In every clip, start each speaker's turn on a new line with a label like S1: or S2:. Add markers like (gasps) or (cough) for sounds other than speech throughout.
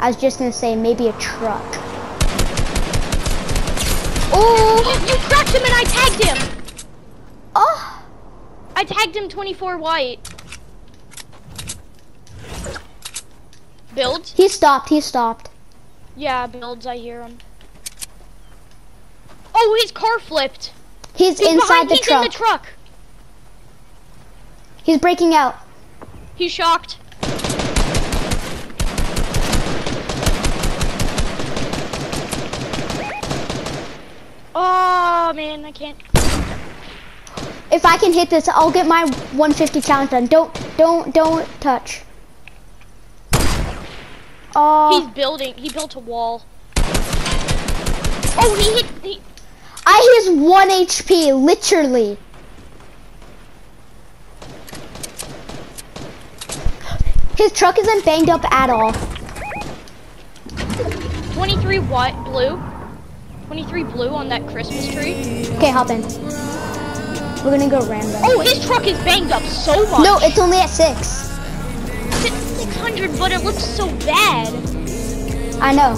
S1: I was just gonna say maybe a truck.
S2: Oh, you cracked him and I tagged him.
S1: Oh,
S2: I tagged him 24 white. Builds?
S1: he stopped. He stopped.
S2: Yeah, builds. I hear him. Oh, his car flipped.
S1: He's,
S2: He's
S1: inside
S2: behind,
S1: the
S2: he's
S1: truck.
S2: in the truck.
S1: He's breaking out.
S2: He's shocked. Oh man, I can't.
S1: If I can hit this, I'll get my 150 challenge done. Don't, don't, don't touch. Oh,
S2: He's building. He built a wall. Oh, he hit. He,
S1: I hit his one HP, literally. His truck isn't banged up at all.
S2: 23 white, blue. 23 blue on that Christmas tree.
S1: Okay, hop in. We're gonna go random.
S2: Oh, his truck is banged up so much.
S1: No, it's only at six.
S2: It's at 600, but it looks so bad.
S1: I know.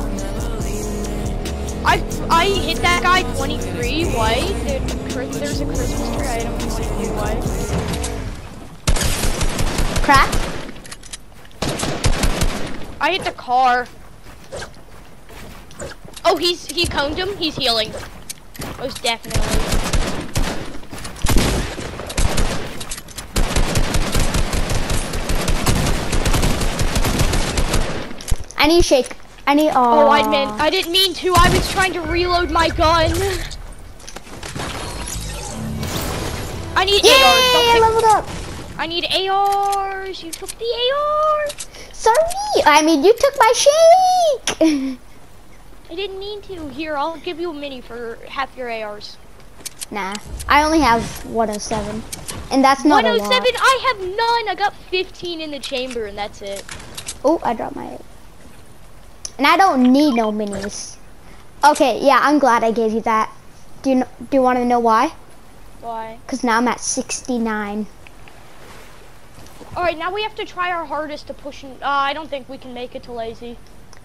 S2: I I hit that guy 23 white. There's a, Chris- there's a Christmas tree item 23 white.
S1: Crack.
S2: I hit the car. Oh, he's he coned him. He's healing. Most definitely.
S1: I need shake. I need.
S2: Oh, I meant I didn't mean to. I was trying to reload my gun. I need
S1: Yay!
S2: ARs.
S1: I leveled up.
S2: I need ARs. You took the ARs.
S1: Sorry. I mean, you took my shake. (laughs)
S2: I didn't mean to. Here, I'll give you a mini for half your ARs.
S1: nah, I only have 107, and that's not a
S2: 107.
S1: lot.
S2: I have none. I got 15 in the chamber, and that's it.
S1: Oh, I dropped my. And I don't need no minis. Okay, yeah, I'm glad I gave you that. Do you do you want to know why?
S2: Why?
S1: Cause now I'm at 69.
S2: All right, now we have to try our hardest to push. In, uh, I don't think we can make it to lazy.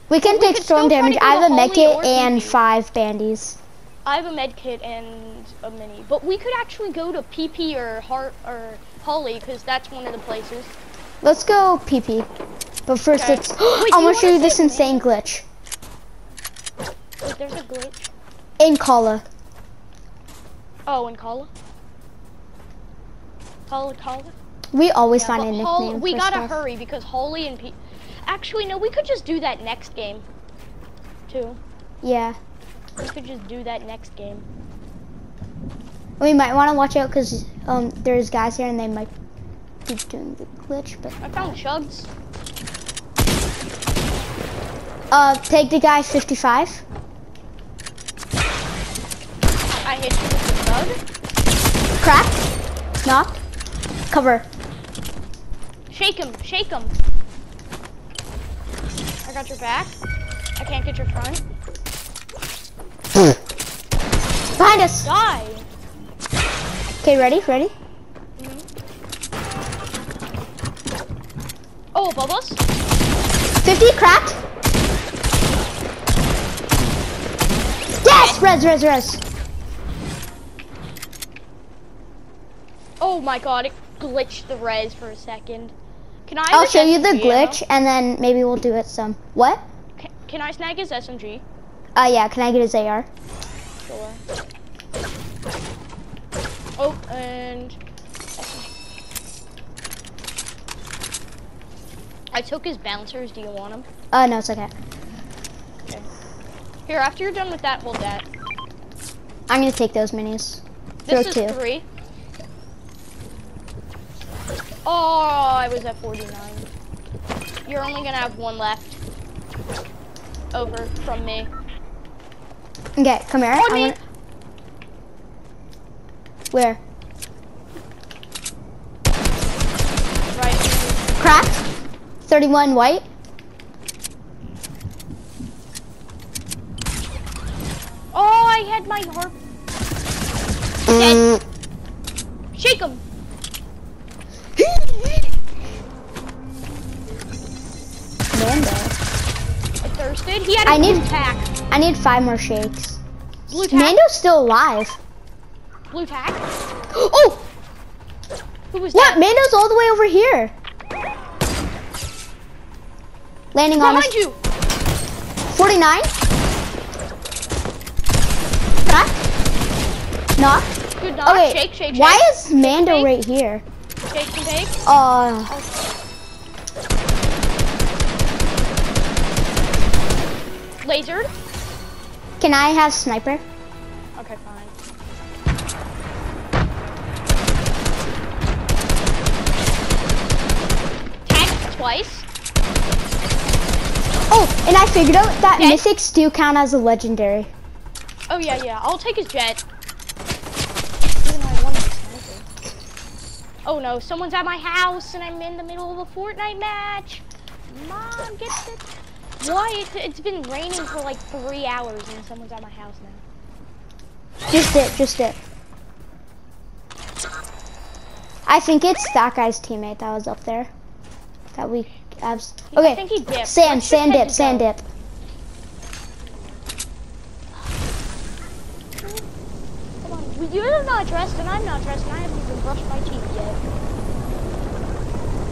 S1: We can
S2: we
S1: take storm damage. I have a
S2: to
S1: med kit and five bandies.
S2: I have a med kit and a mini, but we could actually go to PP or Heart or Holly because that's one of the places.
S1: Let's go PP. But first,
S2: Okay.
S1: it's. (gasps)
S2: Wait, (gasps)
S1: I'm gonna show you this insane glitch
S2: Wait, there's a glitch.
S1: in Kala.
S2: Oh, in Kala. Kala, Kala.
S1: We always
S2: Yeah,
S1: find a nickname.
S2: Hol- we gotta
S1: stuff.
S2: hurry because Holly and P. Actually, no, we could just do that next game. Too.
S1: Yeah.
S2: We could just do that next game.
S1: We might want to watch out because um, there's guys here and they might be doing the glitch. But
S2: I found Chugs.
S1: uh, take the guy 55.
S2: I hit you with the bug.
S1: Crack. Knock. Cover.
S2: Shake him, shake him. I got your back. I can't get your front.
S1: Behind us.
S2: Die.
S1: Okay, ready? Ready? Mm-hmm.
S2: Oh, above us?
S1: 50 cracked. Yes, res, res, res.
S2: Oh my god, it glitched the res for a second. Can I?
S1: I'll show you the glitch and then maybe we'll do it some. What?
S2: Can, can I snag his SMG?
S1: Uh, yeah. Can I get his AR?
S2: Sure. Oh, and I took his bouncers. Do you want them?
S1: Uh, no, it's okay.
S2: Here, after you're done with that, hold that.
S1: I'm gonna take those minis.
S2: This
S1: Throw
S2: is
S1: two.
S2: three. Oh, I was at 49. You're only gonna have one left. Over from me.
S1: Okay, come here.
S2: On me.
S1: gonna- Where?
S2: Right.
S1: Cracked. 31 white.
S2: Oh, I had my harp. Dead.
S1: Mm.
S2: I. He had a
S1: I need-
S2: tack.
S1: I need five more shakes.
S2: Blue tack.
S1: Mando's still alive.
S2: Blue tack. (gasps)
S1: Oh,
S2: Who was
S1: yeah,
S2: that?
S1: Mando's all the way over here. Landing on us.
S2: Behind you.
S1: 49. Knock. Knock.
S2: Good knock.
S1: Okay,
S2: Shake, shake, shake.
S1: why is Mando
S2: shake.
S1: right here?
S2: Shake and take.
S1: Uh,
S2: Lasered.
S1: can I have sniper?
S2: Okay, fine. Tagged twice.
S1: Oh, and I figured out that
S2: Okay.
S1: mythics do count as a legendary.
S2: Oh yeah, yeah. I'll take his jet. Even though I won the sniper. Oh no, someone's at my house and I'm in the middle of a Fortnite match. Mom, get it. Why? It's, it's been raining for like three hours and someone's at my house now.
S1: Just it, just it. I think it's that guy's teammate that was up there. That we have.
S2: I
S1: Okay,
S2: think he dipped.
S1: sand, sand dip, sand dip.
S2: Come on. You're not dressed and I'm not dressed and I haven't even brushed my teeth yet.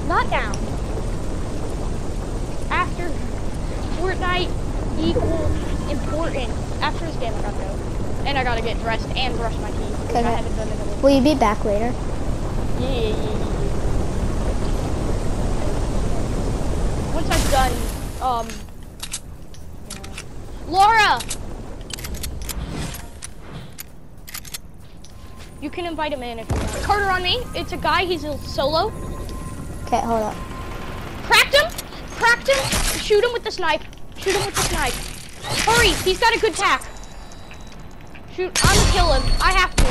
S2: Not down. After Fortnite equal important. After this game I gotta go. And I gotta get dressed and brush my teeth. Which I haven't done in a
S1: Will you be back later?
S2: Yeah, yeah, yeah, yeah. Once I'm done, um. Laura! You can invite him in if you want. Carter on me. It's a guy. He's a solo.
S1: Okay, hold up.
S2: Cracked him. Cracked him. Shoot him with the snipe. Shoot him with the snipe. Hurry. He's got a good tack. Shoot. I'm gonna kill him. I have to.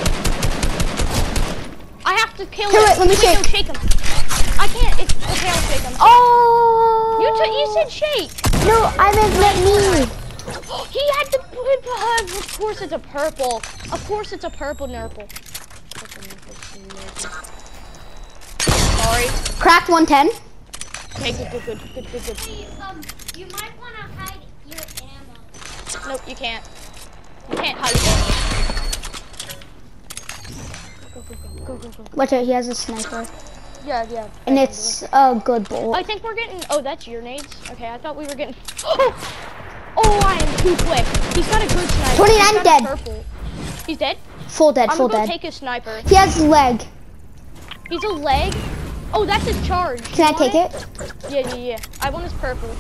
S2: I have to kill
S1: Here,
S2: him.
S1: wait, let me shake.
S2: shake him. I can't. It's okay. I'll shake him.
S1: Oh!
S2: You, t- you said shake.
S1: No, I meant let me. (gasps)
S2: He had the. Of course, it's a purple. Of course, it's a purple nurple. Sorry.
S1: Cracked 110.
S2: Okay, good, good, good, good, good, good.
S3: Um, you might want to hide your ammo.
S2: Nope, you can't. You can't hide it. Go, go, go.
S1: Watch out, he has a sniper.
S2: Yeah, yeah.
S1: And it's a good bolt.
S2: I think we're getting. Oh, that's your nades. Okay, I thought we were getting. (gasps) Oh, oh I am too quick. He's got a good sniper.
S1: 29
S2: He's
S1: dead.
S2: Purple. He's dead.
S1: Full dead,
S2: I'm
S1: full
S2: gonna
S1: dead.
S2: take his sniper.
S1: He has leg.
S2: He's a leg. Oh, that's his charge.
S1: Can I take
S2: want
S1: it?
S2: Yeah, yeah, yeah. I want his purple.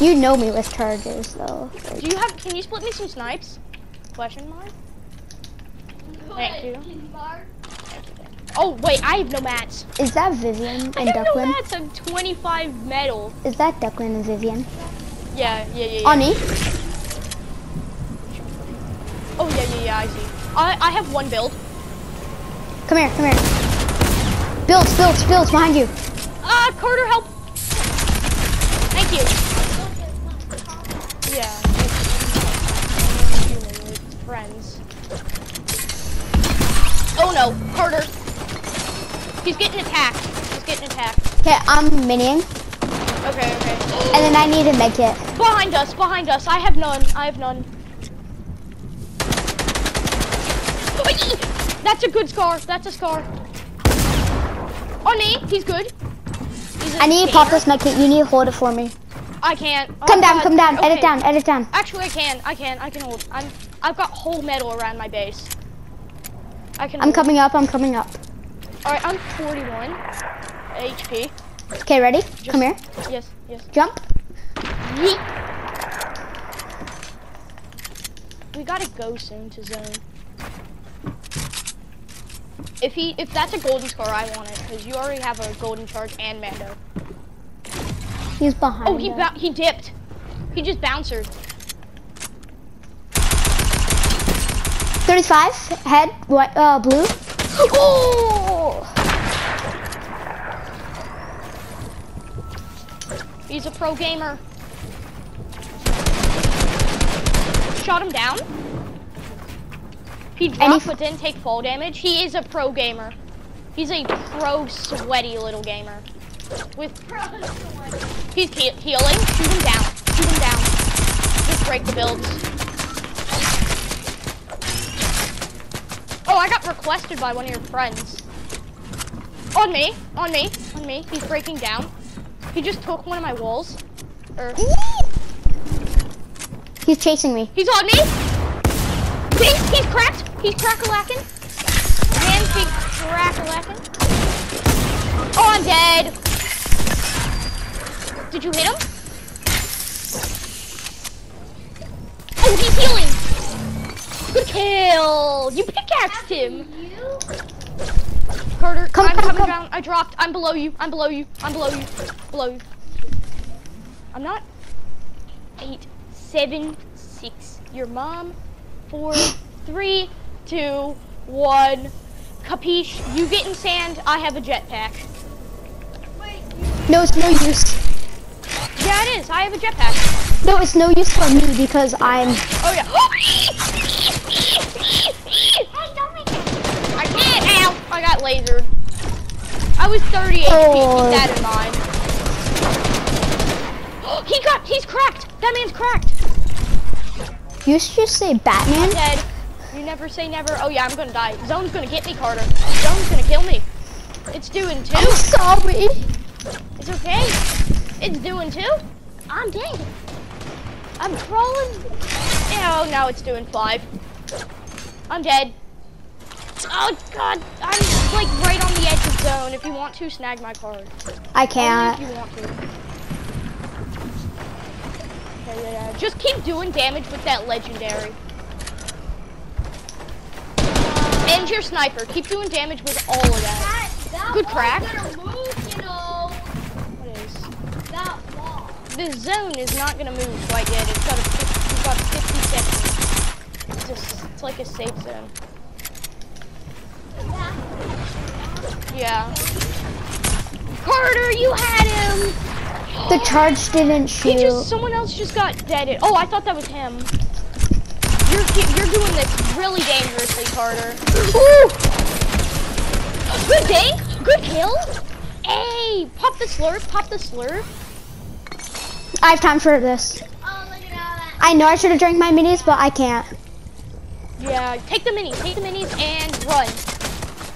S1: You know me with charges, though. Like,
S2: Do you have? Can you split me some snipes? Question mark. Thank you. Oh wait, I have no mats.
S1: is that Vivian and
S2: I
S1: and
S2: have no
S1: Ducklin?
S2: mats. I'm 25 metal.
S1: Is that Ducklin and Vivian?
S2: Yeah, yeah, yeah. yeah.
S1: On me?
S2: Oh yeah, yeah, yeah. I see. I I have one build.
S1: Come here, come here. Builds, builds, builds behind you.
S2: Ah, Carter, help! Thank you. Yeah. Human with friends. Oh no, Carter. He's getting attacked. He's getting attacked.
S1: Okay, I'm mining.
S2: Okay, okay.
S1: And then I need a med kit.
S2: Behind us, behind us. I have none. I have none. That's a good scar. That's a scar. On me. He's good. He's
S1: I need to pop this med kit. You need to hold it for me.
S2: I can't. Oh,
S1: Come down,
S2: God.
S1: come down. Edit down, edit down.
S2: Actually, I can. I can. I can hold. I'm. I've got whole metal around my base. I can.
S1: I'm
S2: hold.
S1: coming up, I'm coming up.
S2: All right. I'm 41 HP.
S1: Okay, ready? Come here.
S2: Yes. Yes.
S1: Jump.
S2: Yeet. We gotta go soon to zone. If he, if that's a golden scar, I want it because you already have a golden charge and Mando.
S1: He's behind
S2: Oh, he he dipped. He just bouncered.
S1: 35, head, white, uh, blue. Oh! (gasps)
S2: He's a pro gamer. Shot him down. He dropped but didn't take fall damage. He is a pro gamer. He's a pro sweaty little gamer. With he's he- healing. Shoot him down. Shoot him down. With break the builds. Oh, I got requested by one of your friends. On me, on me, on me. He's breaking down. He just took one of my walls. Or
S1: He's chasing me.
S2: he's on me. See, he's cracked. He's crack-a-lacking. Man, he's crack-a-lacking. Did you hit him? Oh, he's healing. Good kill. You pickaxed him. Carter,
S1: Come,
S2: I'm
S1: come,
S2: coming
S1: come.
S2: down. I dropped. I'm below you. I'm below you. I'm below you. Below you. I'm not. Eight, seven, six. Your mom. Four, three, two, one. Capiche? You get in sand. I have a jetpack.
S1: No, it's no use.
S2: It is. I have a jetpack.
S1: No, it's no use for me because I'm.
S2: Oh yeah. (gasps)
S3: hey, don't make it.
S2: I can't. Ow! I got lasered. I was 30 HP.
S1: Oh.
S2: Keep that in mind. (gasps) he got. He's cracked. That man's cracked.
S1: You should just say Batman.
S2: dead. You never say never. Oh yeah, I'm gonna die. Zone's gonna get me, Carter. Zone's gonna kill me. It's doing two.
S1: I'm sorry.
S2: It's okay. It's doing two. I'm dead. I'm crawling. Oh, now it's doing five. I'm dead. Oh god, I'm like right on the edge of zone. If you want to, snag my card.
S1: I can't.
S2: If you want to. Okay, yeah, yeah. Just keep doing damage with that legendary. And your sniper. Keep doing damage with all of that.
S3: That, that
S2: Good
S3: wall's
S2: crack.
S3: gonna move, you know.
S2: What is?
S3: That wall.
S2: The zone is not gonna move quite yet. It's got a, it's got 50 seconds. It's just, it's like a safe zone. Yeah. Carter, you had him.
S1: The charge didn't
S2: He
S1: shoot.
S2: just, someone else just got deaded. Oh, I thought that was him. You're, you're doing this really dangerously, Carter.
S1: Ooh!
S2: Good day. Good kill. Hey, pop the slurp. Pop the slurp.
S1: I have time for this.
S3: Oh, look at all that.
S1: I know I should have drank my minis, but I can't.
S2: Yeah, take the minis. Take the minis and run.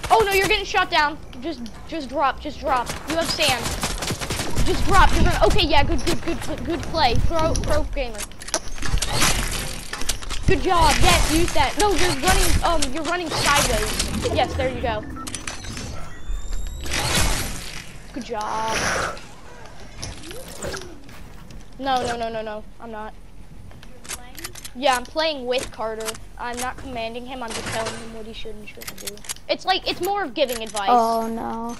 S2: Oh no, you're getting shot down. Just, just drop. Just drop. You have sand. Just drop. You're gonna. Okay, yeah. Good, good, good, good, good play. Pro, pro gamer. Good job. Yes, use that. No, you're running. Um, you're running sideways. Yes, there you go. Good job. No, no, no, no, no. I'm not. Yeah, I'm playing with Carter. I'm not commanding him. I'm just telling him what he should and shouldn't do. It's like it's more of giving advice.
S1: Oh no.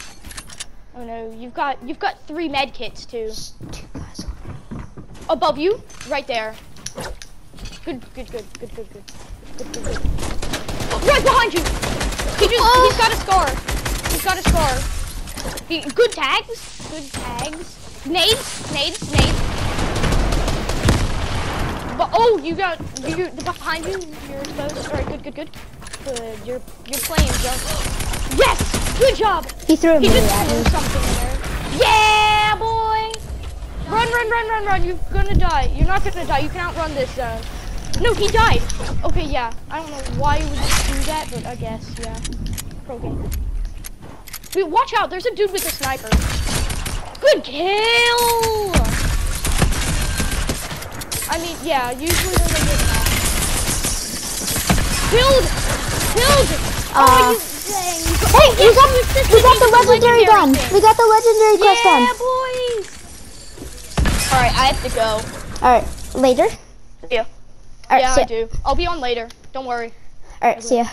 S2: Oh no, you've got you've got three med kits too.
S1: Two guys.
S2: Above you, right there. Good, good, good, good, good, good, good, good, good. Right behind you. He just oh! he's got a scar. He's got a scar. He, good tags. Good tags. Nades, nades, oh, you got you behind you. You're exposed. All right, good, good, good. Good. You're you're playing jump. Yes. Good job.
S1: He threw a
S2: He just
S1: at
S2: threw
S1: me.
S2: something there. Yeah, boy. Run, run, run, run, run. You're gonna die. You're not gonna die. You can outrun this zone. No, he died. Okay, yeah. I don't know why you would do that, but I guess, yeah. Pro game. Wait, watch out. There's a dude with a sniper. Good kill. I mean, yeah, usually when they get Killed! Killed!
S1: Uh,
S2: oh, you dang.
S1: Hey, we got we got the legendary gun.
S2: thing.
S1: We got the legendary quest
S2: Yeah,
S1: done.
S2: boys! Alright, I have to go.
S1: All right, later.
S2: Yeah.
S1: All right,
S2: yeah, I do. I'll be on later. Don't worry.
S1: All right, see ya.